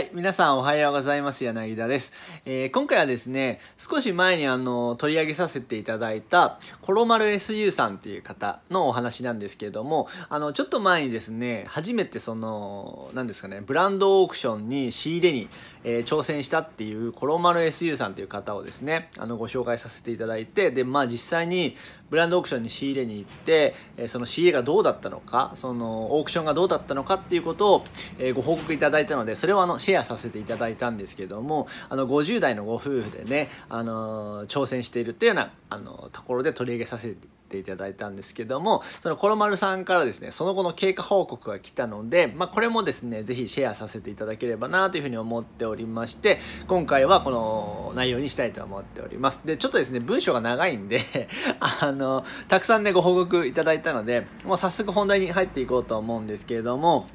はい、皆さんおはようございます。柳田です。えー、今回はですね、少し前にあの、取り上げさせていただいた、コロマル SU さんっていう方のお話なんですけれども、あの、ちょっと前にですね、初めてその、何ですかね、ブランドオークションに仕入れに、えー、挑戦したっていうコロマル SU さんっていう方をですね、あの、ご紹介させていただいて、で、まあ実際にブランドオークションに仕入れに行って、え、その仕入れがどうだったのか、その、オークションがどうだったのかっていうことを、えご報告いただいたので、それをあの、シェアさせていただいたんですけどもあの50代のご夫婦でね、あの挑戦しているというようなあのところで取り上げさせてていただいたんですけどもそのコロマルさんからですねその後の経過報告が来たので、まあ、これもですね是非シェアさせていただければなというふうに思っておりまして今回はこの内容にしたいと思っております。でちょっとですね文章が長いんで あのたくさんねご報告いただいたのでもう早速本題に入っていこうと思うんですけれども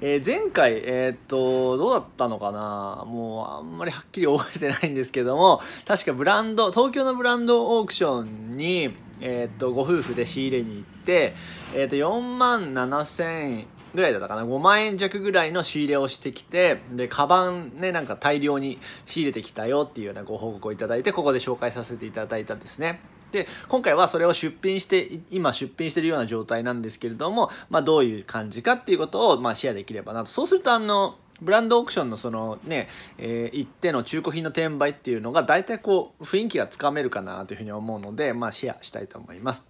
えー、前回、えー、っと、どうだったのかな？もうあんまりはっきり覚えてないんですけども、確かブランド、東京のブランドオークションに、えー、っと、ご夫婦で仕入れに行って、えっと、4万7千円ぐらいだったかな。5万円弱ぐらいの仕入れをしてきてでカバンねなんか大量に仕入れてきたよっていうようなご報告をいただいてここで紹介させていただいたんですね。で今回はそれを出品して今出品してるような状態なんですけれども、まあ、どういう感じかっていうことを、まあ、シェアできればなと。そうするとあのブランドオークションのそのね、えー、行っての中古品の転売っていうのが大体こう雰囲気がつかめるかなというふうに思うので、まあ、シェアしたいと思います。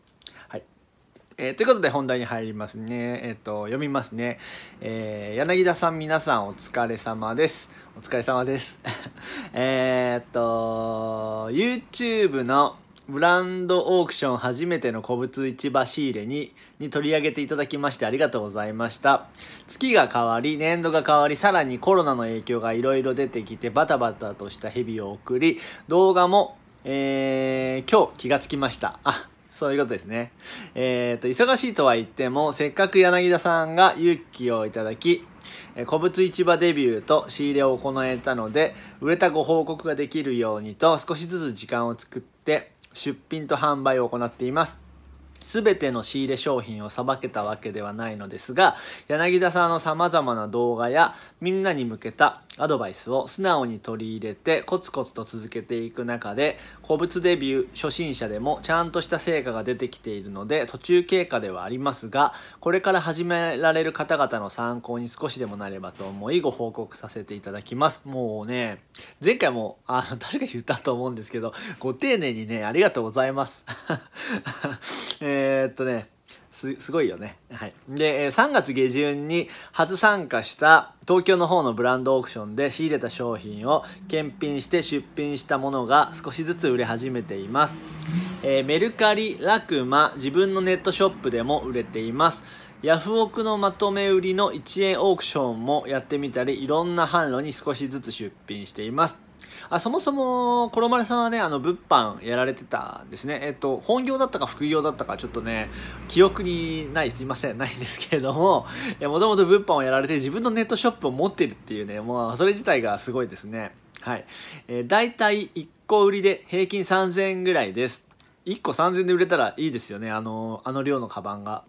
はいえー、ということで本題に入りますね。えっ、ー、と、読みますね。えー、柳田さん皆さんお疲れ様です。お疲れ様です。えっと、YouTube のブランドオークション初めての古物市場仕入れにに取り上げていただきましてありがとうございました月が変わり年度が変わりさらにコロナの影響がいろいろ出てきてバタバタとした日々を送り動画も、えー、今日気がつきましたあそういうことですね。えっ、ー、と、忙しいとは言っても、せっかく柳田さんが勇気をいただき、古物市場デビューと仕入れを行えたので、売れたご報告ができるようにと少しずつ時間を作って、出品と販売を行っています。全ての仕入れ商品をさばけたわけではないのですが柳田さんのさまざまな動画やみんなに向けたアドバイスを素直に取り入れてコツコツと続けていく中で古物デビュー初心者でもちゃんとした成果が出てきているので途中経過ではありますがこれから始められる方々の参考に少しでもなればと思いご報告させていただきます。もうね前回もあの確か言ったと思うんですけどご丁寧にねありがとうございます。えっとねすすごいよね。はい。で、3月下旬に初参加した東京の方のブランドオークションで仕入れた商品を検品して出品したものが少しずつ売れ始めています。えー、メルカリ、ラクマ、自分のネットショップでも売れています。ヤフオクのまとめ売りの1円オークションもやってみたり、いろんな販路に少しずつ出品しています。あそもそも、コロマルさんはね、あの、物販やられてたんですね。えっと、本業だったか副業だったか、ちょっとね、記憶にない、すいません、ないんですけれども、もともと物販をやられて自分のネットショップを持ってるっていうね、もう、それ自体がすごいですね。はい。えー、大体1個売りで平均3000円ぐらいです。1個3000円で売れたらいいですよね、あの、あの量のカバンが。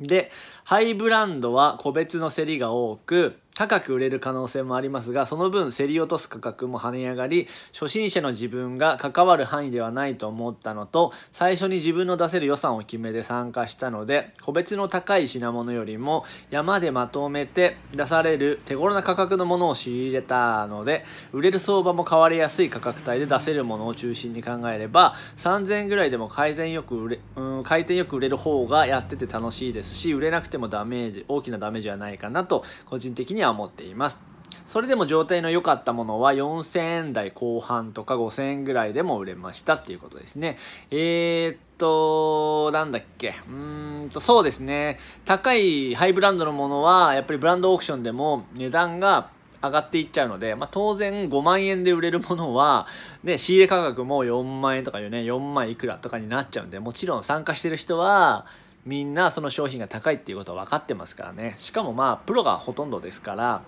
で、ハイブランドは個別の競りが多く、高く売れる可能性もありますがその分競り落とす価格も跳ね上がり初心者の自分が関わる範囲ではないと思ったのと最初に自分の出せる予算を決めて参加したので個別の高い品物よりも山でまとめて出される手頃な価格のものを仕入れたので売れる相場も変わりやすい価格帯で出せるものを中心に考えれば3000円ぐらいでも改善よく売れ、うん、回転よく売れる方がやってて楽しいですし売れなくてもダメージ大きなダメージはないかなと個人的には思っています。それでも状態の良かったものは4000円台後半とか5000円ぐらいでも売れましたっていうことですね。えー、っとなんだっけ？うーんとそうですね。高いハイブランドのものはやっぱりブランドオークションでも値段が上がっていっちゃうので、まあ、当然5万円で売れるものは、ね、仕入れ価格も4万円とかいうね4万いくらとかになっちゃうんでもちろん参加してる人はみんなその商品が高いっていうことは分かってますからね。しかもまあプロがほとんどですから、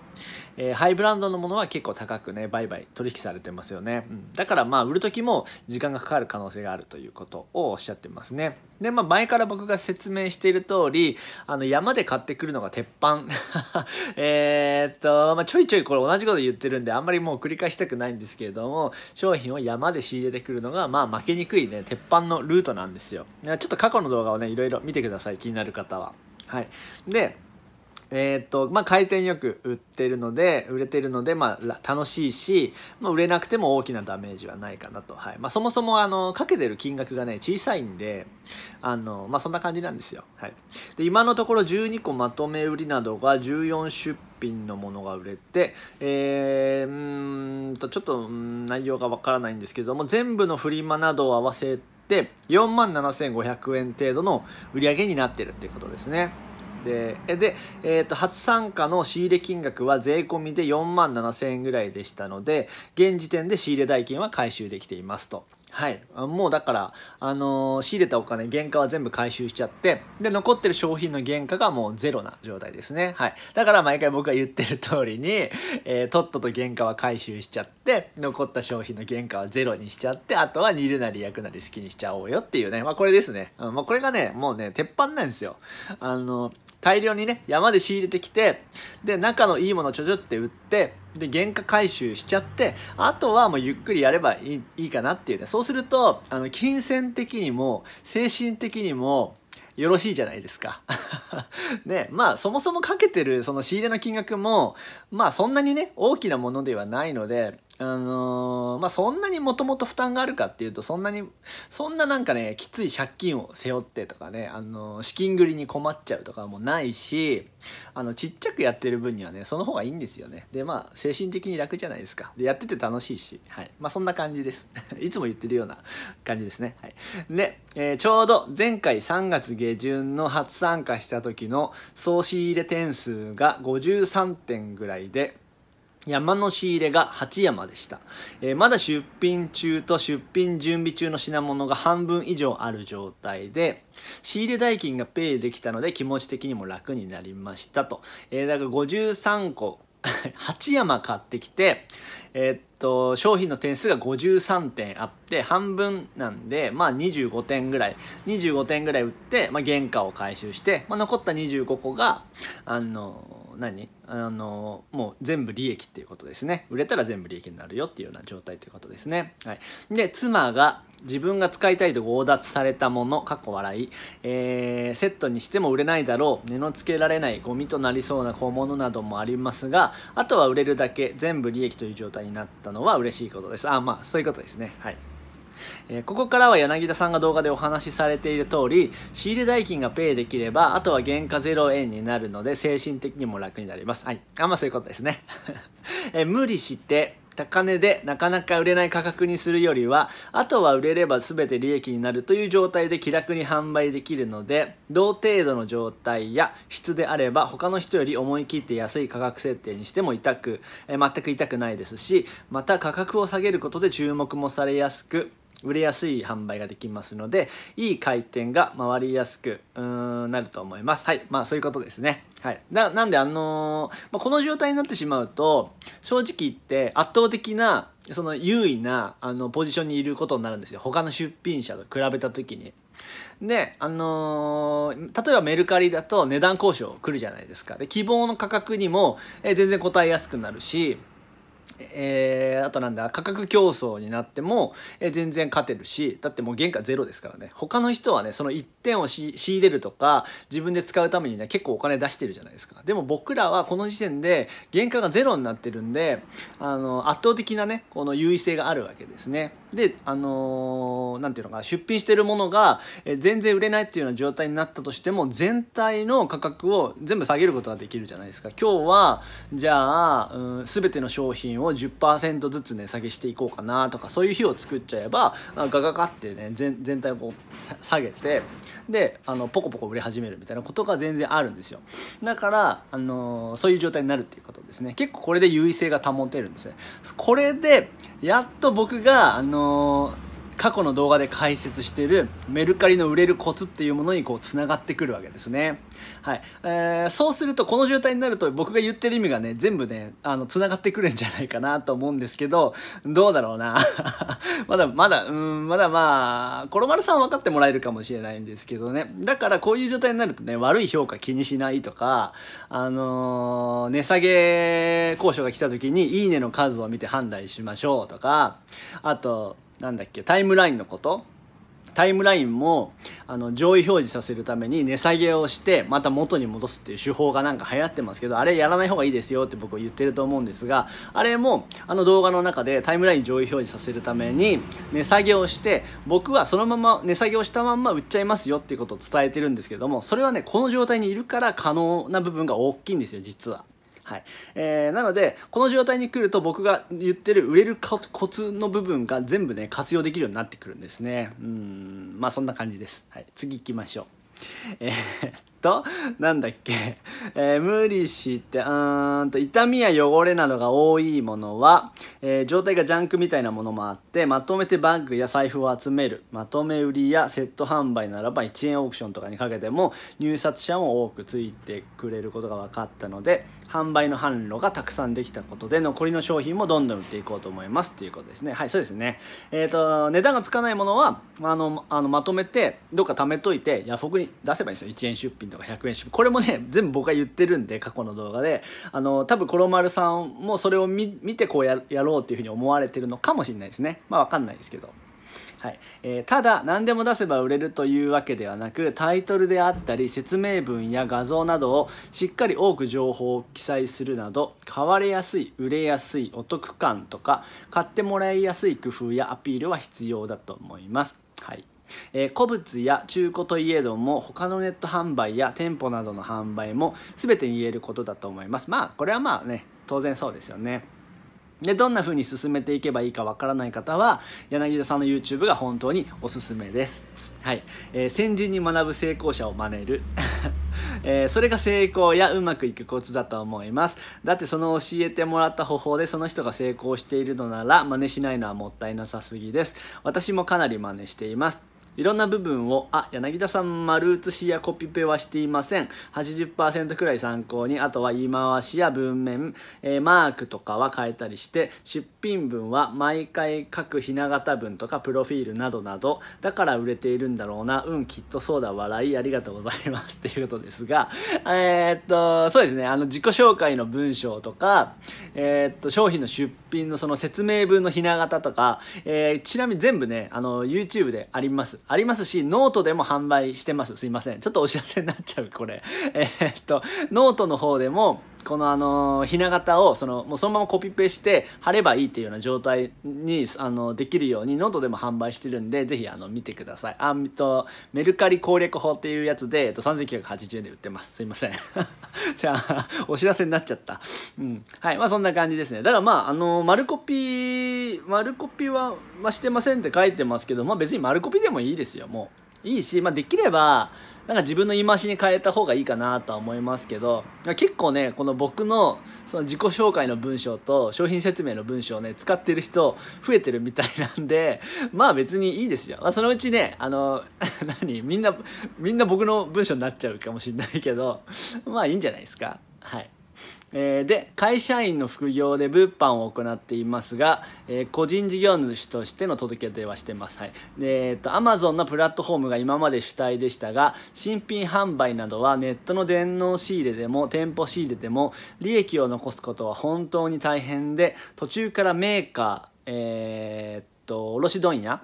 えー、ハイブランドのものは結構高くね売買取引されてますよね、うん、だからまあ売る時も時間がかかる可能性があるということをおっしゃってますね。でまあ前から僕が説明している通りあの山で買ってくるのが鉄板。えっと、まあ、ちょいちょいこれ同じこと言ってるんであんまりもう繰り返したくないんですけれども商品を山で仕入れてくるのがまあ負けにくいね鉄板のルートなんですよ。ちょっと過去の動画をねいろいろ見てください気になる方は。はい。でえー、っとまあ、回転よく売ってるので売れてるので、まあ、楽しいし、まあ、売れなくても大きなダメージはないかなと、はい。まあ、そもそもあのかけてる金額がね小さいんであの、まあ、そんな感じなんですよ、はい、で今のところ12個まとめ売りなどが14出品のものが売れて、えー、うんとちょっと内容がわからないんですけども全部のフリマなどを合わせて4万7500円程度の売り上げになってるっていうことですね。でで、えーと、初参加の仕入れ金額は税込みで4万7000円ぐらいでしたので現時点で仕入れ代金は回収できていますと。はい、もうだから、あのー、仕入れたお金原価は全部回収しちゃってで残ってる商品の原価がもうゼロな状態ですね、はい、だから毎回僕が言ってる通りに、えー、とっとと原価は回収しちゃって残った商品の原価はゼロにしちゃってあとは煮るなり焼くなり好きにしちゃおうよっていうね、まあ、これですね、うんまあ、これがねもうね鉄板なんですよ。あのー大量にね山で仕入れてきてで仲のいいものちょちょって売ってで原価回収しちゃってあとはもうゆっくりやればいいいいかなっていうね。そうするとあの金銭的にも精神的にもよろしいじゃないですか。ねまあそもそもかけてるその仕入れの金額もまあそんなにね大きなものではないのであのー、まあそんなにもともと負担があるかっていうとそんなにそんななんかねきつい借金を背負ってとかね、あのー、資金繰りに困っちゃうとかもないしあのちっちゃくやってる分にはねその方がいいんですよね。でまあ精神的に楽じゃないですか。でやってて楽しいしはい。まあそんな感じです。いつも言ってるような感じですね。はい。で、えー、ちょうど前回3月下旬の初参加した時の総仕入れ点数が53点ぐらいで山の仕入れが8山でした、えー、まだ出品中と出品準備中の品物が半分以上ある状態で仕入れ代金がペイできたので気持ち的にも楽になりましたと、えー、だから53個 8山買ってきて、えー、っと商品の点数が53点あって半分なんでまあ25点ぐらい25点ぐらい売って、まあ、原価を回収して、まあ、残った25個があの何？あのもう全部利益っていうことですね。売れたら全部利益になるよっていうような状態ということですね、はい、で妻が自分が使いたいと強奪されたものかっこ笑い、えー、セットにしても売れないだろう。値のつけられないゴミとなりそうな小物などもありますがあとは売れるだけ全部利益という状態になったのは嬉しいことです。あまあそういうことですね。はい。えー、ここからは柳田さんが動画でお話しされている通り仕入れ代金がペイできればあとは原価0円になるので精神的にも楽になります。はい。あまあそういうことですね、えー、無理して高値でなかなか売れない価格にするよりはあとは売れれば全て利益になるという状態で気楽に販売できるので同程度の状態や質であれば他の人より思い切って安い価格設定にしても痛く、え全く痛くないですしまた価格を下げることで注目もされやすく売れやすい販売ができますのでいい回転が回りやすくなると思います。はいまあそういうことですね。はい。ななんであのー、まあ、この状態になってしまうと正直言って圧倒的なその優位なあのポジションにいることになるんですよ。他の出品者と比べた時に。であのー、例えばメルカリだと値段交渉来るじゃないですか。で希望の価格にも、え全然答えやすくなるしえー、あとなんだ価格競争になっても、えー、全然勝てるしだってもう原価ゼロですからね。他の人はねその1点を仕入れるとか自分で使うためにね結構お金出してるじゃないですか。でも僕らはこの時点で原価がゼロになってるんであの圧倒的なねこの優位性があるわけですね。であのー、ていうのかな出品してるものが、えー、全然売れないっていうような状態になったとしても全体の価格を全部下げることができるじゃないですか。今日はじゃあ、うん、全ての商品を10%ずつ値下げしていこうかなとかそういう日を作っちゃえばガガガってね全全体を下げてであのポコポコ売れ始めるみたいなことが全然あるんですよ。だからあのそういう状態になるっていうことですね。結構これで優位性が保てるんですね。これでやっと僕があの過去の動画で解説してるメルカリの売れるコツっていうものにこうつながってくるわけですね。はい。えー、そうするとこの状態になると僕が言ってる意味がね、全部ね、あの、つながってくるんじゃないかなと思うんですけど、どうだろうな。まだ、まだ、うん、まだまあ、コロマルさん分かってもらえるかもしれないんですけどね。だからこういう状態になるとね、悪い評価気にしないとか、あのー、値下げ交渉が来た時に、いいねの数を見て判断しましょうとか、あと、なんだっけタイムラインのこと？タイムラインもあの上位表示させるために値下げをしてまた元に戻すっていう手法がなんか流行ってますけどあれやらない方がいいですよって僕は言ってると思うんですがあれもあの動画の中でタイムライン上位表示させるために値下げをして僕はそのまま値下げをしたまんま売っちゃいますよっていうことを伝えてるんですけどもそれはねこの状態にいるから可能な部分が大きいんですよ実は。はい。えー、なのでこの状態に来ると僕が言ってる売れるコツの部分が全部ね活用できるようになってくるんですね。うん。まあそんな感じです、はい、次行きましょう。えーと、なんだっけ、えー、無理して、うんと、痛みや汚れなどが多いものは、えー、状態がジャンクみたいなものもあって、まとめてバッグや財布を集める、まとめ売りやセット販売ならば1円オークションとかにかけても、入札者も多くついてくれることが分かったので、販売の販路がたくさんできたことで残りの商品もどんどん売っていこうと思いますっていうことですね。はいそうですね。えっ、ー、と値段がつかないものはあのあのまとめてどっか貯めといてヤフオクに出せばいいんですよ。1円出品とか100円出品。これもね全部僕が言ってるんで過去の動画で。あの多分コロマルさんもそれを見てこうやろうっていうふうに思われてるのかもしれないですね。まあ分かんないですけど。はい。えー、ただ何でも出せば売れるというわけではなくタイトルであったり説明文や画像などをしっかり多く情報を記載するなど買われやすい売れやすいお得感とか買ってもらいやすい工夫やアピールは必要だと思います。はい。えー、古物や中古といえども他のネット販売や店舗などの販売も全て言えることだと思います。まあこれはまあね当然そうですよね。でどんな風に進めていけばいいかわからない方は柳田さんの YouTube が本当におすすめです。はい、えー、先人に学ぶ成功者を真似る、えー、それが成功やうまくいくコツだと思います。だってその教えてもらった方法でその人が成功しているのなら真似しないのはもったいなさすぎです。私もかなり真似しています。いろんな部分を、あ、柳田さん丸写しやコピペはしていません。80%くらい参考に、あとは言い回しや文面、えー、マークとかは変えたりして、出品文は毎回書くひな形文とかプロフィールなどなど、だから売れているんだろうな、うん、きっとそうだ、笑い、ありがとうございますっていうことですが、えー、っと、そうですね、あの、自己紹介の文章とか、えー、っと、商品の出品のその説明文のひな形とか、えちなみに全部ね、あの、YouTube であります。ありますし、ノートでも販売してます。すいません。ちょっとお知らせになっちゃう、これ。えー、っと、ノートの方でも、このあのひな形をそのもうそのままコピペして貼ればいいっていうような状態にあのできるようにノートでも販売してるんでぜひあの見てください。あとメルカリ攻略法っていうやつで、えっと、3980円で売ってます。すいません。じゃあお知らせになっちゃった。うん。はい。まあそんな感じですね。だからまああの丸コピー丸コピは、まあ、してませんって書いてますけどまあ別に丸コピでもいいですよ。もう。いいし、まあ、できればなんか自分の言い回しに変えた方がいいかなとは思いますけど結構ねこの僕のその自己紹介の文章と商品説明の文章をね使ってる人増えてるみたいなんでまあ別にいいですよ、まあ、そのうちねあの 何みんなみんな僕の文章になっちゃうかもしれないけどまあいいんじゃないですか。はい。えー、で会社員の副業で物販を行っていますが、えー、個人事業主としての届け出はしてます、はい。でえーと、Amazon のプラットフォームが今まで主体でしたが新品販売などはネットの電脳仕入れでも店舗仕入れでも利益を残すことは本当に大変で途中からメーカー、えーと卸問屋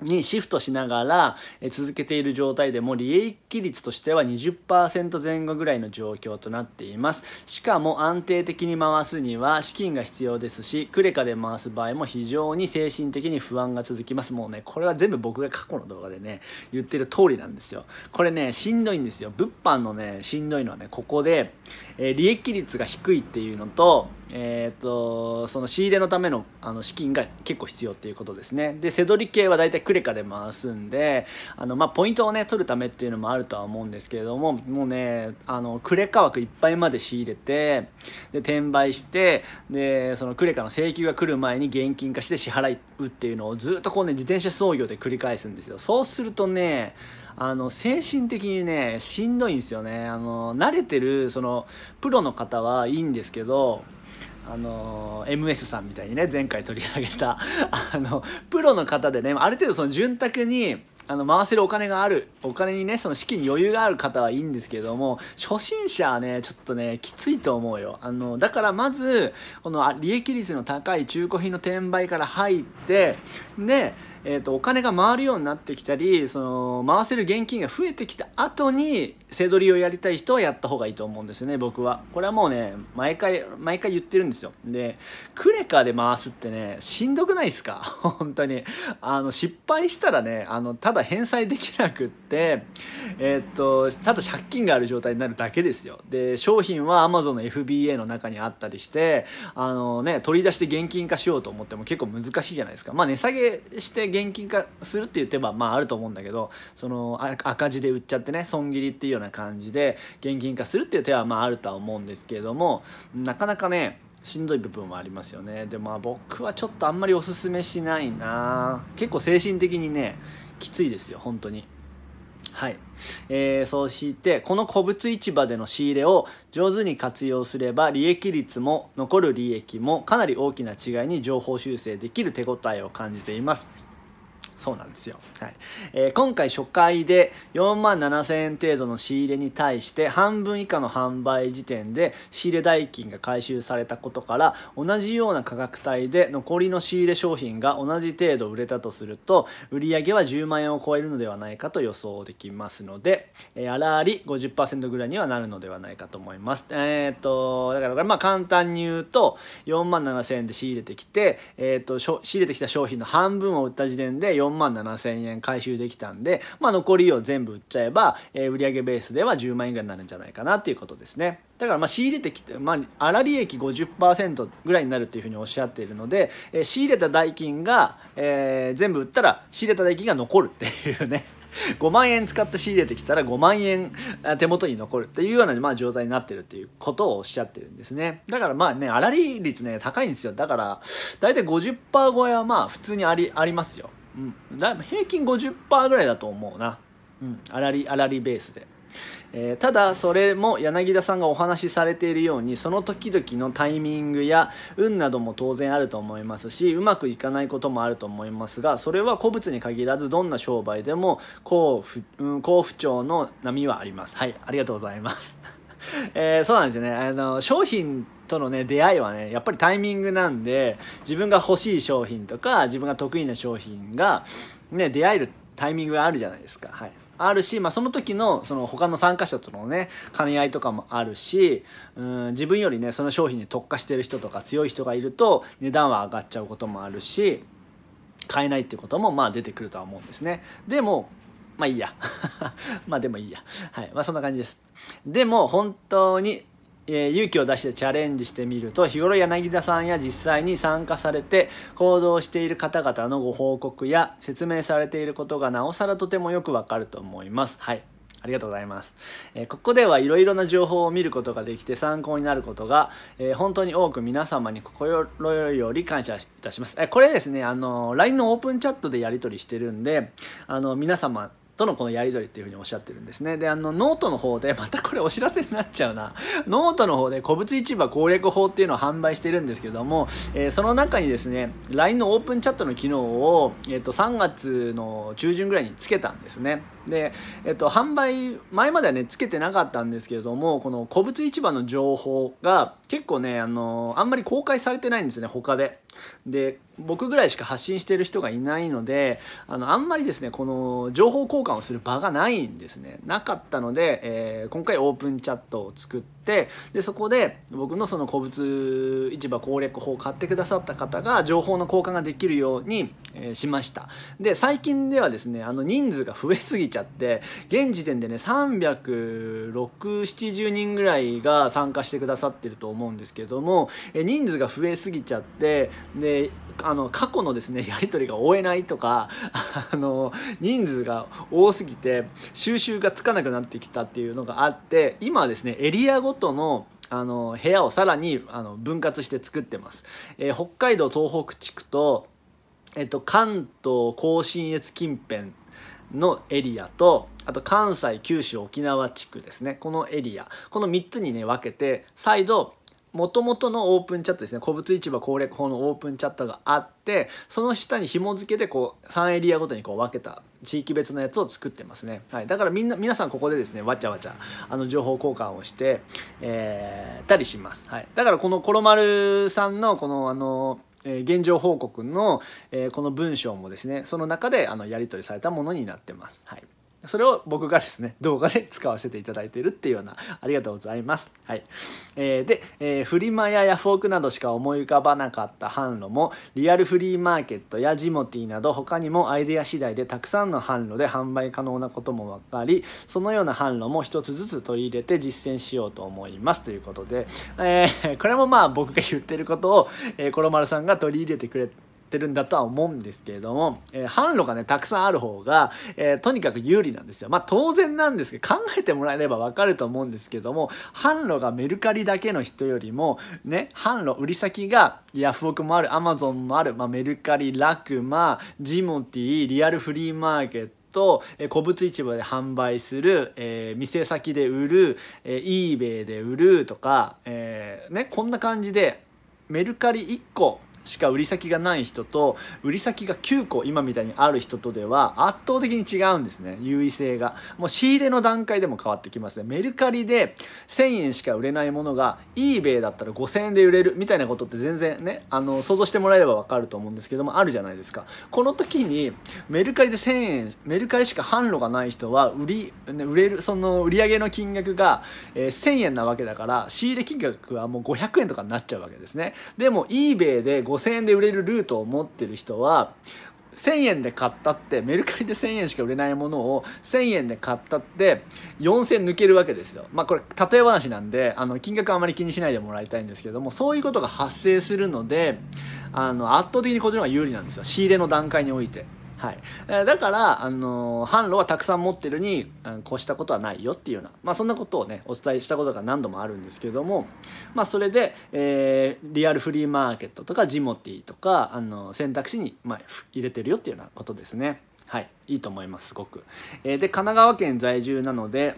にシフトしながら続けている状態でも利益率としては20%前後ぐらいの状況となっています。しかも安定的に回すには資金が必要ですしクレカで回す場合も非常に精神的に不安が続きます。もうねこれは全部僕が過去の動画でね言ってる通りなんですよ。これねしんどいんですよ。物販のねしんどいのはねここで、えー、利益率が低いっていうのとえーと、その仕入れのためのあの資金が結構必要っていうことですね。でセドリ系は大体クレカで回すんであの、まあ、ポイントをね取るためっていうのもあるとは思うんですけれどももうねあのクレカ枠いっぱいまで仕入れてで転売してでそのクレカの請求が来る前に現金化して支払うっていうのをずっとこうね自転車操業で繰り返すんですよ。そうするとねあの精神的にねしんどいんですよね。あの慣れてるそのプロの方はいいんですけどあの MS さんみたいにね前回取り上げた あのプロの方でねある程度その潤沢にあの回せるお金があるお金にねその資金に余裕がある方はいいんですけども初心者はねちょっとねきついと思うよ。あのだからまずこの利益率の高い中古品の転売から入ってでえーと、お金が回るようになってきたりその回せる現金が増えてきた後に背取りをやりたい人はやった方がいいと思うんですよね僕は。これはもうね毎回毎回言ってるんですよ。でクレカで回すってねしんどくないですか？本当に。あの失敗したらねあのただ返済できなくってえっ、ー、とただ借金がある状態になるだけですよ。で商品は Amazon の FBA の中にあったりしてあのね取り出して現金化しようと思っても結構難しいじゃないですか。まあ値下げして現金化するっていう手はまああると思うんだけどその赤字で売っちゃってね損切りっていうような感じで現金化するっていう手はまああるとは思うんですけれどもなかなかねしんどい部分もありますよね。でまあ僕はちょっとあんまりおすすめしないな。結構精神的にねきついですよ本当に。はい、えー、そうしてこの古物市場での仕入れを上手に活用すれば利益率も残る利益もかなり大きな違いに情報修正できる手応えを感じています。そうなんですよ、はい。えー、今回初回で4万7000円程度の仕入れに対して半分以下の販売時点で仕入れ代金が回収されたことから同じような価格帯で残りの仕入れ商品が同じ程度売れたとすると売上は10万円を超えるのではないかと予想できますので、えー、粗り50%ぐらいにはなるのではないかと思います。えー、っとだからまあ簡単に言うと4万7000円で仕入れてきて、えー、っと仕入れてきた商品の半分を売った時点で4 4万7000円回収できたんで、まあ、残りを全部売っちゃえば、えー、売上ベースでは10万円ぐらいになるんじゃないかなっていうことですね。だからまあ仕入れてきて、まあ、粗利益50%ぐらいになるっていうふうにおっしゃっているので、えー、仕入れた代金が、えー、全部売ったら仕入れた代金が残るっていうね。5万円使って仕入れてきたら5万円手元に残るっていうような、まあ、状態になってるっていうことをおっしゃってるんですね。だからまあね粗利率ね高いんですよ。だから大体50%超えはまあ普通にありありますよ。うん、だ平均50%ぐらいだと思うな、うん、あらりあらりベースで、えー、ただそれも柳田さんがお話しされているようにその時々のタイミングや運なども当然あると思いますしうまくいかないこともあると思いますがそれは古物に限らずどんな商売でも好不,、うん、好不調の波はあります。はいありがとうございます えー、そうなんですよね。あの商品とのね出会いはねやっぱりタイミングなんで自分が欲しい商品とか自分が得意な商品がね出会えるタイミングがあるじゃないですか。はい。あるし、まあ、その時のその他の参加者とのね兼ね合いとかもあるしうん自分よりねその商品に特化してる人とか強い人がいると値段は上がっちゃうこともあるし買えないってこともまあ出てくるとは思うんですね。でもまあいいや まあでもいいやはいまあそんな感じですでも本当にえー、勇気を出してチャレンジしてみると日頃柳田さんや実際に参加されて行動している方々のご報告や説明されていることがなおさらとてもよくわかると思います。はいありがとうございます。えー、ここではいろいろな情報を見ることができて参考になることが、えー、本当に多く皆様に心より感謝いたします。えー、これですね、あの、LINE のオープンチャットでやり取りしてるんで、あの、皆様とのこのやり取りっていうふうにおっしゃってるんですね。で、あの、ノートの方で、またこれお知らせになっちゃうな。ノートの方で古物市場攻略法っていうのを販売してるんですけども、えー、その中にですね、LINE のオープンチャットの機能を、えっ、ー、と、3月の中旬ぐらいにつけたんですね。で、えっと、販売前まではねつけてなかったんですけれどもこの古物市場の情報が結構ねあのあんまり公開されてないんですね他で。で僕ぐらいしか発信してる人がいないのであのあんまりですねこの情報交換をする場がないんですね。なかったので、えー、今回オープンチャットを作ってでそこで僕のその古物市場攻略法を買ってくださった方が情報の交換ができるように、しました。で最近ではですねあの人数が増えすぎちゃって現時点でね36070人ぐらいが参加してくださってると思うんですけども、人数が増えすぎちゃってであの過去のですねやり取りが追えないとか あの人数が多すぎて収集がつかなくなってきたっていうのがあって今はですねエリアごとのあの部屋をさらにあの分割して作ってます、えー、北海道東北地区と、えっと、関東甲信越近辺のエリアとあと関西九州沖縄地区ですね。このエリア。この3つにね分けて再度もともとのオープンチャットですね。古物市場攻略法のオープンチャットがあってその下に紐付けてこう3エリアごとにこう分けた地域別のやつを作ってますね、はい、だからみんな皆さんここでですねわちゃわちゃあの情報交換をして、えー、たりします、はい、だからこのコロマルさんのこのあのえ現状報告の、えこの文章もですねその中であのやり取りされたものになってます。はい。それを僕がですね動画で使わせていただいているっていうようなありがとうございます。はいえー、で、えー、フリマやヤフオクなどしか思い浮かばなかった販路もリアルフリーマーケットやジモティなど他にもアイデア次第でたくさんの販路で販売可能なことも分かりそのような販路も一つずつ取り入れて実践しようと思いますということで、えー、これもまあ僕が言ってることを、えー、コロマルさんが取り入れてくれてってるんだとは思うんですけれども、えー、販路がねたくさんある方が、えー、とにかく有利なんですよ。まあ当然なんですけど考えてもらえればわかると思うんですけども販路がメルカリだけの人よりもね販路売り先がヤフオクもあるアマゾンもある、まあ、メルカリラクマジモティリアルフリーマーケットと、え古物市場で販売する、えー、店先で売る、えー、eBay で売るとか、えー、ね、こんな感じでメルカリ1個しか売り先がない人と売り先が9個今みたいにある人とでは圧倒的に違うんですね。優位性が。もう仕入れの段階でも変わってきますね。メルカリで1000円しか売れないものが eBay だったら5000円で売れるみたいなことって全然ねあの想像してもらえれば分かると思うんですけどもあるじゃないですか。この時にメルカリで1000円メルカリしか販路がない人は売り、ね、売れるその売り上げの金額が、えー、1000円なわけだから仕入れ金額はもう500円とかになっちゃうわけですね。でも eBay で5 5000円で売れるルートを持ってる人は1000円で買ったってメルカリで1000円しか売れないものを1000円で買ったって4000抜けるわけですよまあこれ例え話なんであの金額あまり気にしないでもらいたいんですけどもそういうことが発生するのであの圧倒的にこっちの方が有利なんですよ仕入れの段階において。はい、だから、あの販路はたくさん持ってるにこうしたことはないよっていうような、まあ、そんなことをねお伝えしたことが何度もあるんですけども、まあ、それで、えー、リアルフリーマーケットとかジモティとかあの選択肢に、まあ、入れてるよっていうようなことですね。はい、いいと思いますすごく。えー、で神奈川県在住なので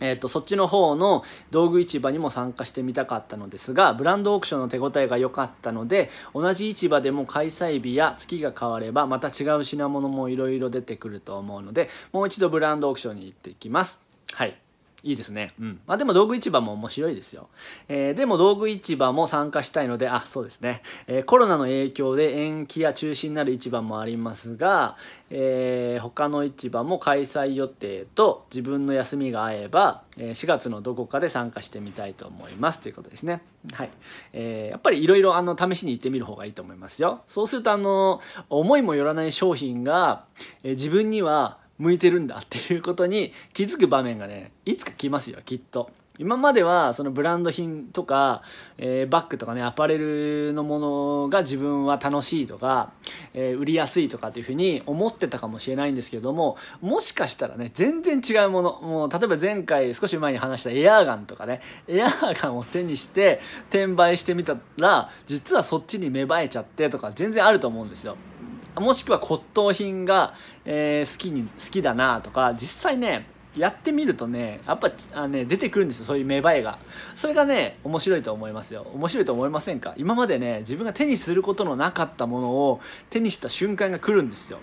えーと、そっちの方の道具市場にも参加してみたかったのですがブランドオークションの手応えが良かったので同じ市場でも開催日や月が変わればまた違う品物もいろいろ出てくると思うのでもう一度ブランドオークションに行ってきます。はいいいですね。うん。まあでも道具市場も面白いですよ。えー、でも道具市場も参加したいので、あ、そうですね。えー、コロナの影響で延期や中止になる市場もありますが、えー、他の市場も開催予定と自分の休みが合えば、え4月のどこかで参加してみたいと思いますということですね。はい。えー、やっぱりいろいろあの試しに行ってみる方がいいと思いますよ。そうするとあの、思いもよらない商品が、え自分には向いてるんだっていうことに気づく場面がねいつか来ますよきっと。今まではそのブランド品とか、えー、バッグとかねアパレルのものが自分は楽しいとか、えー、売りやすいとかっていうふうに思ってたかもしれないんですけどももしかしたらね全然違うものもう例えば前回少し前に話したエアーガンとかねエアーガンを手にして転売してみたら実はそっちに芽生えちゃってとか全然あると思うんですよ。もしくは骨董品が、えー、好きに好きだなとか実際ねやってみるとねやっぱあね出てくるんですよそういう芽生えが。それがね面白いと思いますよ。面白いと思いませんか？今までね自分が手にすることのなかったものを手にした瞬間が来るんですよ。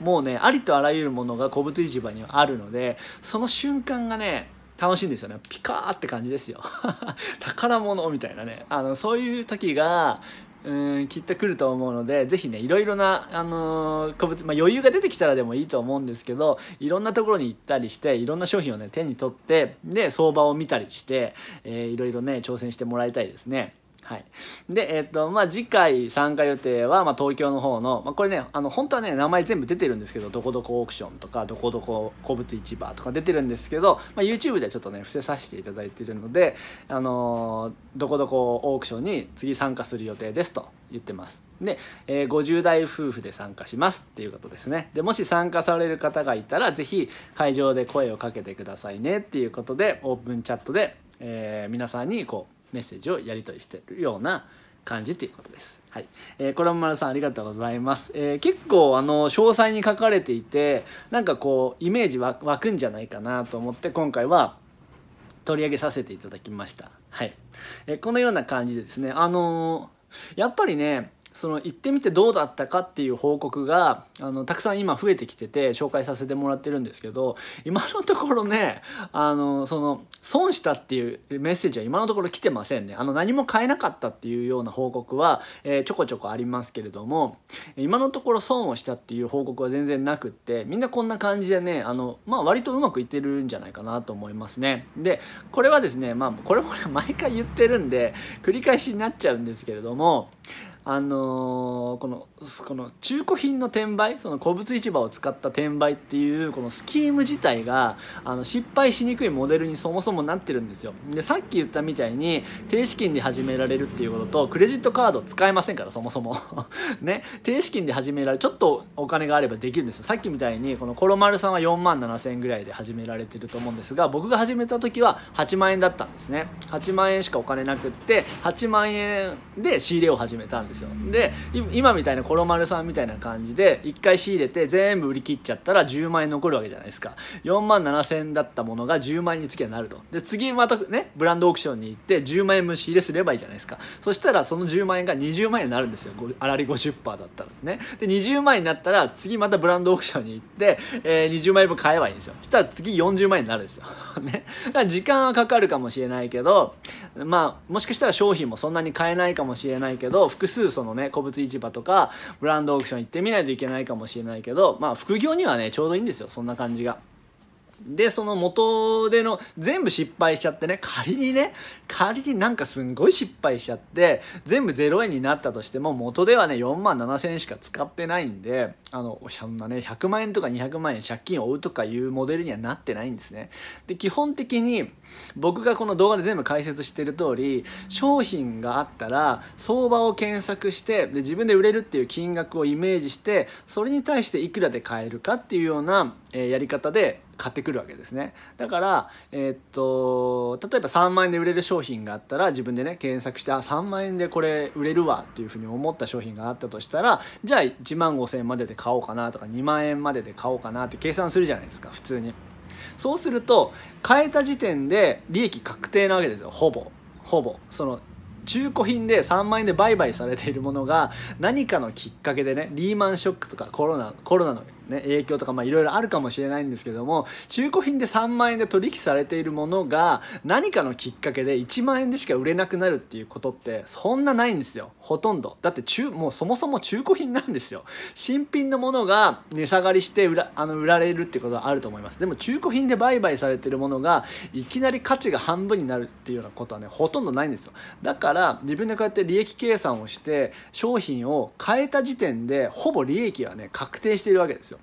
もうねありとあらゆるものが古物市場にはあるのでその瞬間がね楽しいんですよね。ピカーって感じですよ。宝物みたいなね。あのそういう時がうんきっと来ると思うのでぜひねいろいろな、あのー、まあ、余裕が出てきたらでもいいと思うんですけどいろんなところに行ったりしていろんな商品をね手に取ってで相場を見たりして、えー、いろいろね挑戦してもらいたいですね。はい、で、えっとまあ、次回参加予定は、まあ、東京の方の、まあ、これねあの本当はね名前全部出てるんですけどどこどこオークションとかどこどこ古物市場とか出てるんですけど、まあ、YouTube ではちょっとね伏せさせていただいてるので、あのー、どこどこオークションに次参加する予定ですと言ってます。で、えー、50代夫婦で参加しますっていうことですね。でもし参加される方がいたら是非会場で声をかけてくださいねっていうことでオープンチャットで、えー、皆さんにこうメッセージをやり取りしてるような感じということです。はい。えー、コラム丸さんありがとうございます。えー、結構あの、詳細に書かれていて、なんかこう、イメージ湧くんじゃないかなと思って今回は取り上げさせていただきました。はい。えー、このような感じでですね、あのー、やっぱりね、その行ってみてどうだったかっていう報告があのたくさん今増えてきてて紹介させてもらってるんですけど今のところねあのその損したっていうメッセージは今のところ来てませんね。あの何も買えなかったっていうような報告は、えー、ちょこちょこありますけれども今のところ損をしたっていう報告は全然なくってみんなこんな感じでねあの、まあ、割とうまくいってるんじゃないかなと思いますね。でこれはですねまあこれもね毎回言ってるんで繰り返しになっちゃうんですけれどもあのー、このこの中古品の転売その古物市場を使った転売っていうこのスキーム自体があの失敗しにくいモデルにそもそもなってるんですよでさっき言ったみたいに低資金で始められるっていうこととクレジットカード使えませんからそもそもね低資金で始められちょっとお金があればできるんですよさっきみたいにこのコロマルさんは4万7000円ぐらいで始められてると思うんですが僕が始めた時は8万円だったんですね8万円しかお金なくって8万円で仕入れを始めたんですですよ。で今みたいなコロマルさんみたいな感じで1回仕入れて全部売り切っちゃったら10万円残るわけじゃないですか。4万7000円だったものが10万円につきはなると。で次またねブランドオークションに行って10万円分仕入れすればいいじゃないですか。そしたらその10万円が20万円になるんですよ。あらり50%だったらね。で20万円になったら次またブランドオークションに行って、えー、20万円分買えばいいんですよ。そしたら次40万円になるんですよ。ね。時間はかかるかもしれないけどまあもしかしたら商品もそんなに買えないかもしれないけど複数そのね古物市場とかブランドオークション行ってみないといけないかもしれないけどまあ副業にはねちょうどいいんですよそんな感じが。でその元での全部失敗しちゃってね仮にね仮になんかすんごい失敗しちゃって全部0円になったとしても元ではね4万7000円しか使ってないんであのそんなね100万円とか200万円借金を負うとかいうモデルにはなってないんですね。で基本的に僕がこの動画で全部解説してる通り商品があったら相場を検索してで自分で売れるっていう金額をイメージしてそれに対していくらで買えるかっていうような、えやり方で買ってくるわけですね。だから、えー、っと例えば3万円で売れる商品があったら自分でね検索してあ3万円でこれ売れるわっていうふうに思った商品があったとしたらじゃあ1万5000円までで買おうかなとか2万円までで買おうかなって計算するじゃないですか普通に。そうすると買えた時点で利益確定なわけですよ。ほぼ。ほぼ。その中古品で3万円で売買されているものが何かのきっかけでねリーマンショックとかコロナコロナのね、影響とかいろいろあるかもしれないんですけども中古品で3万円で取引されているものが何かのきっかけで1万円でしか売れなくなるっていうことってそんなないんですよ。ほとんど。だって中もうそもそも中古品なんですよ。新品のものが値下がりして売らあの売られるっていうことはあると思います。でも中古品で売買されているものがいきなり価値が半分になるっていうようなことはねほとんどないんですよ。だから自分でこうやって利益計算をして商品を変えた時点でほぼ利益はね確定しているわけですよ。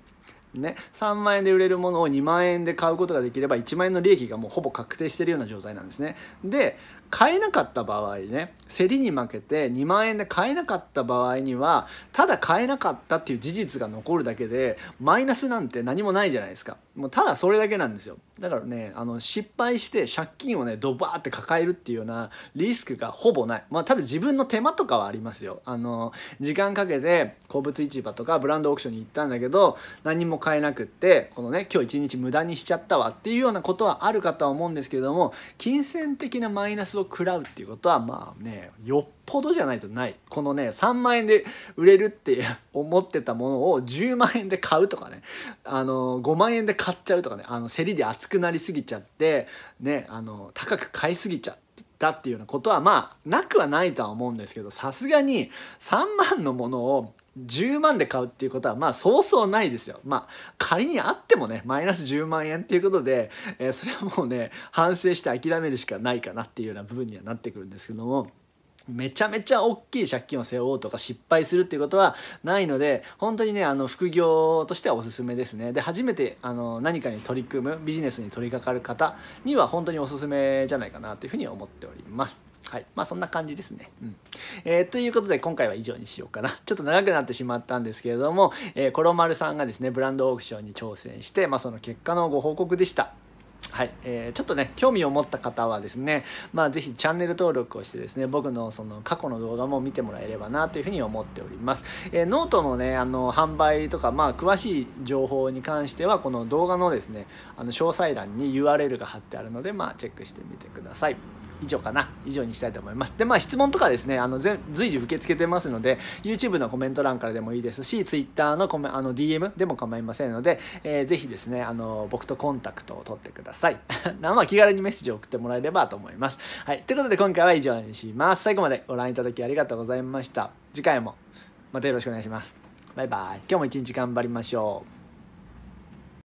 ね、3万円で売れるものを2万円で買うことができれば1万円の利益がもうほぼ確定してるような状態なんですね。で買えなかった場合ね競りに負けて2万円で買えなかった場合にはただ買えなかったっていう事実が残るだけでマイナスなんて何もないじゃないですかもうただそれだけなんですよ。だからねあの失敗して借金をねドバーって抱えるっていうようなリスクがほぼない。まあただ自分の手間とかはありますよ。あの時間かけて古物市場とかブランドオークションに行ったんだけど何も買えなくってこのね今日一日無駄にしちゃったわっていうようなことはあるかとは思うんですけれども金銭的なマイナスを食らうっていうことはまあねよっぽどじゃないとないこのね3万円で売れるって 思ってたものを10万円で買うとかねあの5万円で買っちゃうとかねあの競りで熱くなりすぎちゃってねあの高く買いすぎちゃったっていうようなことはまあなくはないとは思うんですけどさすがに3万のものを10万で買うっていうことはまあそうそうないですよ。まあ仮にあってもねマイナス10万円っていうことで、えー、それはもうね反省して諦めるしかないかなっていうような部分にはなってくるんですけども。めちゃめちゃ大きい借金を背負おうとか失敗するっていうことはないので本当にねあの副業としてはおすすめですね。で初めてあの何かに取り組むビジネスに取り掛かる方には本当におすすめじゃないかなというふうに思っております。はい。まあそんな感じですね、うん。えー、ということで今回は以上にしようかな。ちょっと長くなってしまったんですけれども、えー、コロマルさんがですねブランドオークションに挑戦して、まあ、その結果のご報告でした。はい、えー、ちょっとね興味を持った方はですねまあ是非チャンネル登録をしてですね僕のその過去の動画も見てもらえればなというふうに思っております、えー、ノートのねあの販売とかまあ詳しい情報に関してはこの動画のですねあの詳細欄に URL が貼ってあるのでまあチェックしてみてください。以上かな。以上にしたいと思います。でまあ質問とかですねあの随時受け付けてますので YouTube のコメント欄からでもいいですし Twitter のコメあの DM でも構いませんので、えー、ぜひですねあの僕とコンタクトを取ってください。まあ気軽にメッセージを送ってもらえればと思います。はい。ということで今回は以上にします。最後までご覧いただきありがとうございました。次回もまたよろしくお願いします。バイバイ。今日も一日頑張りましょう。